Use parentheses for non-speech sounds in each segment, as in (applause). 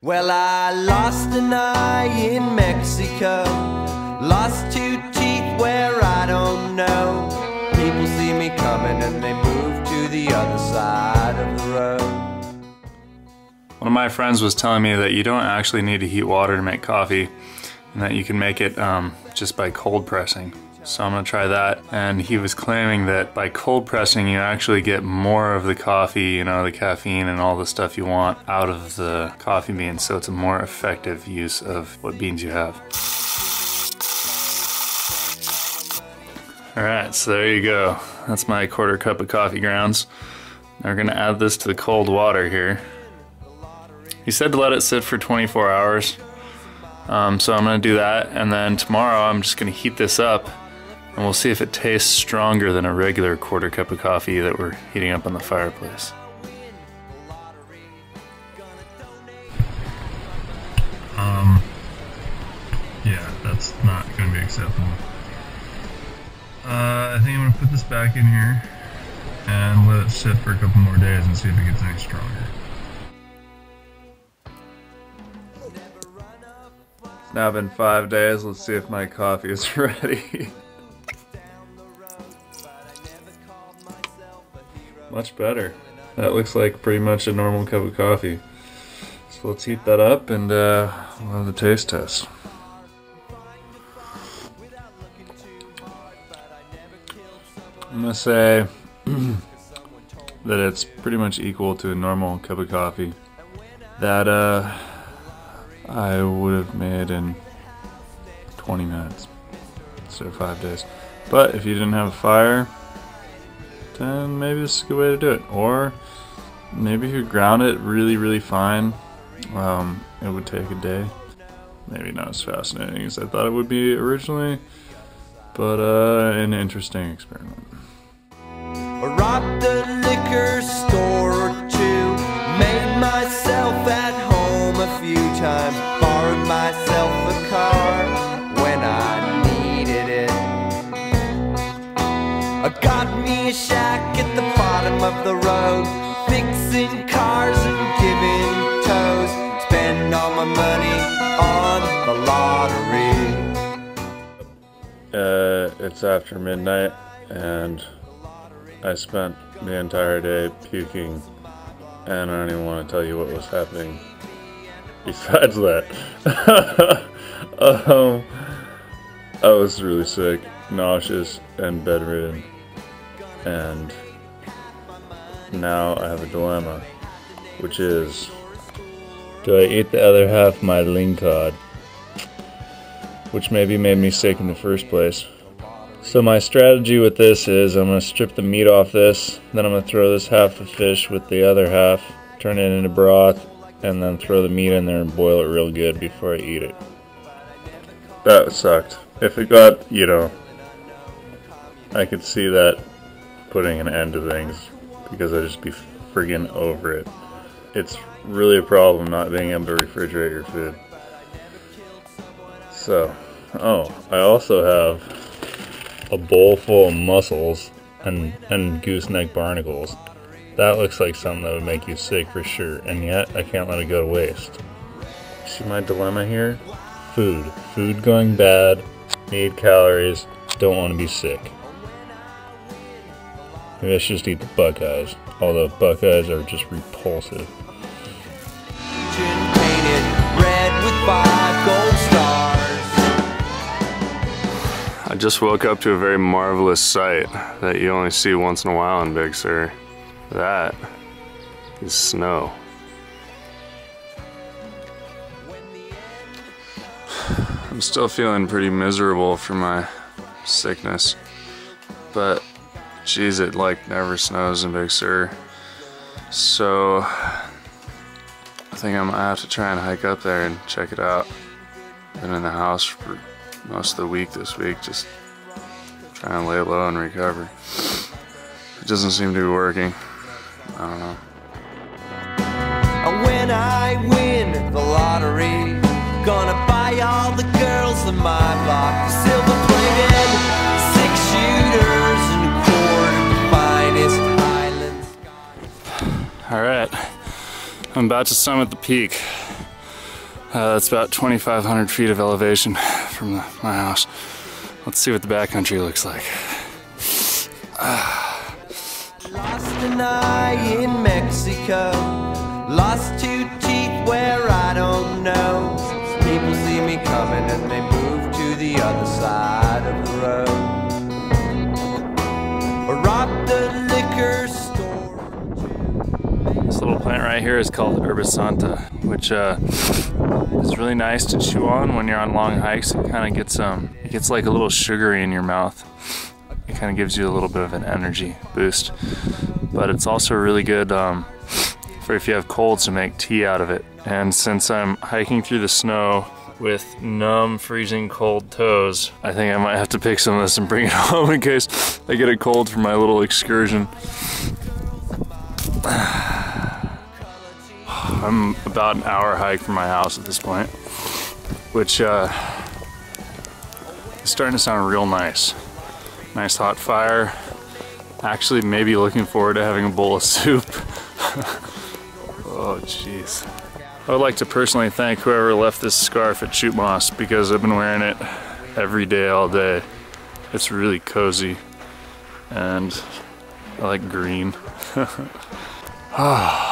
Well, I lost an eye in Mexico, lost two teeth where I don't know. People see me coming and they move to the other side of the road. One of my friends was telling me that you don't actually need to heat water to make coffee and that you can make it um, just by cold pressing. So I'm gonna try that. And he was claiming that by cold pressing, you actually get more of the coffee, you know, the caffeine and all the stuff you want out of the coffee beans. So it's a more effective use of what beans you have. All right, so there you go. That's my quarter cup of coffee grounds. Now we're gonna add this to the cold water here. He said to let it sit for 24 hours. Um, so I'm gonna do that, and then tomorrow I'm just gonna heat this up and we'll see if it tastes stronger than a regular quarter cup of coffee that we're heating up on the fireplace. Um, yeah, that's not going to be acceptable. Uh, I think I'm going to put this back in here and let it sit for a couple more days and see if it gets any stronger. It's now been five days. Let's see if my coffee is (laughs) ready. Much better. That looks like pretty much a normal cup of coffee. So let's heat that up and uh, we'll have the taste test. I'm gonna say (clears throat) that it's pretty much equal to a normal cup of coffee that uh, I would have made in 20 minutes instead of five days. But if you didn't have a fire, then maybe this is a good way to do it. Or maybe if you ground it really, really fine, um, it would take a day. Maybe not as fascinating as I thought it would be originally, but uh, an interesting experiment. Got me a at the bottom of the road, fixing cars and giving toes, spend all my money on the lottery. Uh, it's after midnight, and I spent the entire day puking, and I don't even want to tell you what was happening. (laughs) Besides that, (laughs) um, I was really sick, nauseous, and bedridden, and now I have a dilemma, which is, do I eat the other half of my lingcod? which maybe made me sick in the first place. So my strategy with this is I'm going to strip the meat off this, then I'm going to throw this half of fish with the other half, turn it into broth, and then throw the meat in there and boil it real good before I eat it. That sucked. If it got, you know, I could see that putting an end to things because I'd just be friggin' over it. It's really a problem not being able to refrigerate your food. So, oh, I also have a bowl full of mussels and, and gooseneck barnacles. That looks like something that would make you sick for sure, and yet I can't let it go to waste. See my dilemma here? Food. Food going bad, need calories, don't want to be sick. Maybe I should just eat the Buckeyes, although Buckeyes are just repulsive. Painted red with five gold stars. I just woke up to a very marvelous sight that you only see once in a while in Big Sur. That is snow. (sighs) I'm still feeling pretty miserable from my sickness, but geez, it like never snows in Big Sur. So I think I'm gonna have to try and hike up there and check it out. Been in the house for most of the week this week, just trying to lay low and recover. It doesn't seem to be working. I don't know. When I win the lottery, gonna buy all the girls in my block I'm about to summit the peak. Uh, that's about 2,500 feet of elevation from the, my house. Let's see what the backcountry looks like. Lost an eye in Mexico. Lost two teeth where I don't know. People see me coming and they move to the other side plant right here is called Herba Santa, which uh, is really nice to chew on when you're on long hikes. It kind of gets um, it gets like a little sugary in your mouth. It kind of gives you a little bit of an energy boost, but it's also really good um, for if you have colds to make tea out of it. And since I'm hiking through the snow with numb, freezing cold toes, I think I might have to pick some of this and bring it (laughs) home in case I get a cold from my little excursion. (sighs) I'm about an hour hike from my house at this point, which uh, is starting to sound real nice. Nice hot fire. Actually, maybe looking forward to having a bowl of (laughs) soup. oh, jeez. I would like to personally thank whoever left this scarf at Shoot Moss because I've been wearing it every day, all day. It's really cozy and I like green. (laughs)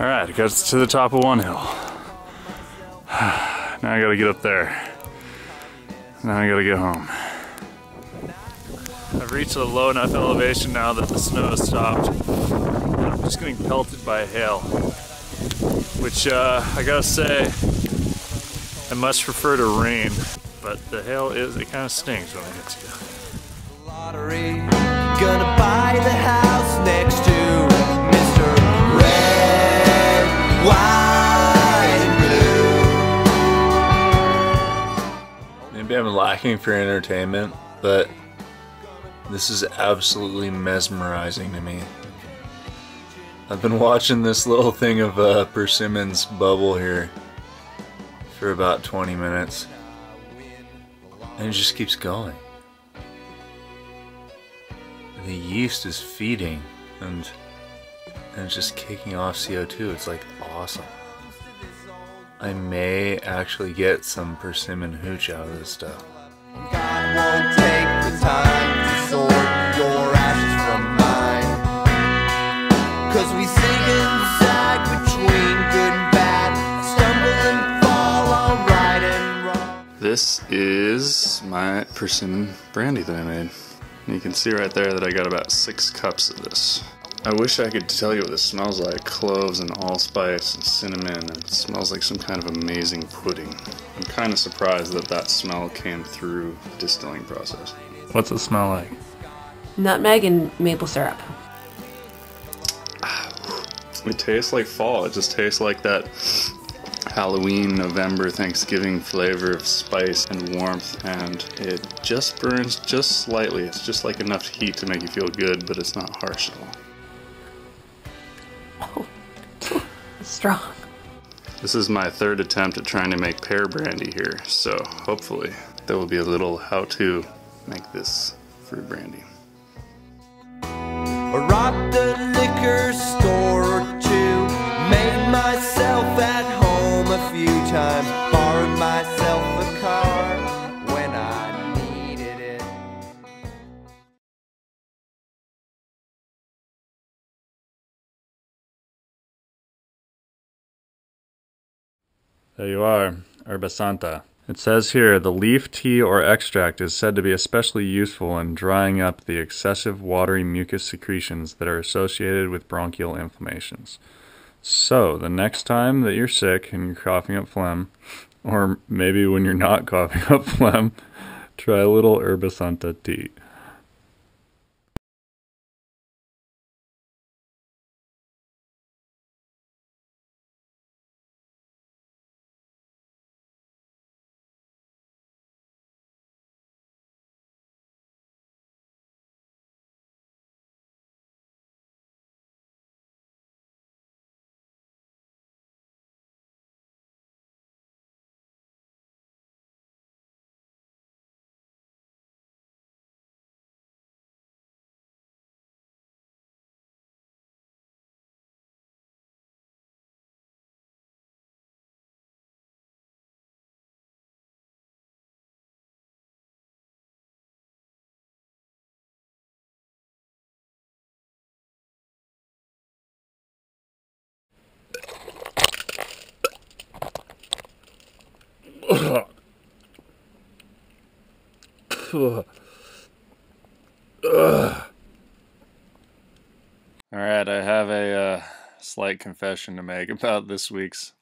All right, I got to the top of one hill. (sighs) now I gotta get up there. Now I gotta get home. I've reached a low enough elevation now that the snow has stopped. I'm just getting pelted by hail, which uh, I gotta say, I much prefer to rain, but the hail is, it kind of stings when it hits you. lottery. Gonna buy the house next Maybe I'm lacking for entertainment, but this is absolutely mesmerizing to me. I've been watching this little thing of uh, Persimmon's bubble here for about 20 minutes, and it just keeps going. The yeast is feeding, and, and it's just kicking off CO2. It's like awesome. I may actually get some persimmon hooch out of this stuff. God won't take the time to sort your ashes from mine. Cause we sink inside between good and bad, stumble and fall on right and wrong. This is my persimmon brandy that I made. And you can see right there that I got about six cups of this. I wish I could tell you what this smells like. Cloves and allspice and cinnamon. It smells like some kind of amazing pudding. I'm kind of surprised that that smell came through the distilling process. What's it smell like? Nutmeg and maple syrup. (sighs) It tastes like fall. It just tastes like that Halloween, November, Thanksgiving flavor of spice and warmth, and it just burns just slightly. It's just like enough heat to make you feel good, but it's not harsh at all. Strong. This is my third attempt at trying to make pear brandy here, so hopefully there will be a little how to make this fruit brandy. There you are, Herba Santa. It says here the leaf tea or extract is said to be especially useful in drying up the excessive watery mucus secretions that are associated with bronchial inflammations. So, the next time that you're sick and you're coughing up phlegm, or maybe when you're not (laughs) coughing up phlegm, try a little Herba Santa tea. (sighs) All right, I have a uh, slight confession to make (laughs) about this week's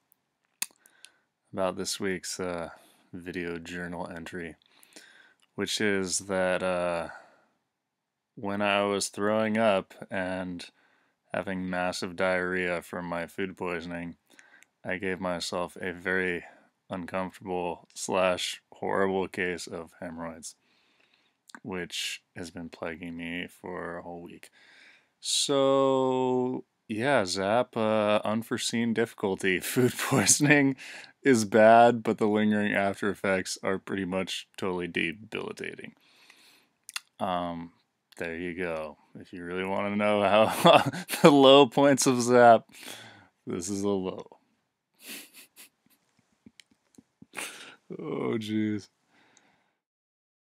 about this week's uh, video journal entry, which is that uh, when I was throwing up and having massive diarrhea from my food poisoning, I gave myself a very uncomfortable slash horrible case of hemorrhoids, which has been plaguing me for a whole week. So yeah, Zap, uh, unforeseen difficulty. (laughs) Food poisoning is bad, but the lingering after effects are pretty much totally debilitating. Um, there you go. If you really want to know how (laughs) the low points of Zap, this is a low. (laughs) oh, jeez.